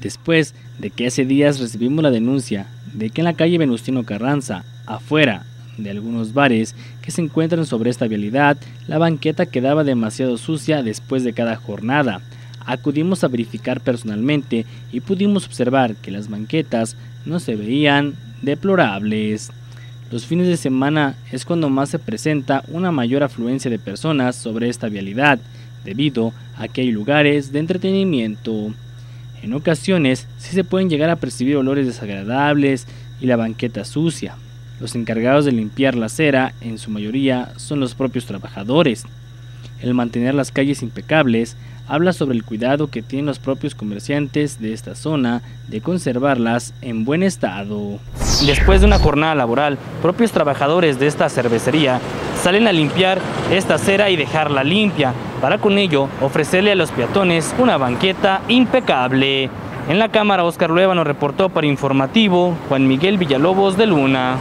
después de que hace días recibimos la denuncia de que en la calle Venustiano Carranza, afuera de algunos bares que se encuentran sobre esta vialidad, la banqueta quedaba demasiado sucia después de cada jornada. Acudimos a verificar personalmente y pudimos observar que las banquetas no se veían deplorables. Los fines de semana es cuando más se presenta una mayor afluencia de personas sobre esta vialidad, debido a que hay lugares de entretenimiento. En ocasiones sí se pueden llegar a percibir olores desagradables y la banqueta sucia. Los encargados de limpiar la acera, en su mayoría, son los propios trabajadores. El mantener las calles impecables habla sobre el cuidado que tienen los propios comerciantes de esta zona de conservarlas en buen estado. Después de una jornada laboral, propios trabajadores de esta cervecería salen a limpiar esta acera y dejarla limpia, para con ello ofrecerle a los peatones una banqueta impecable. En la cámara, Oscar Lueva nos reportó para informativo Juan Miguel Villalobos de Luna.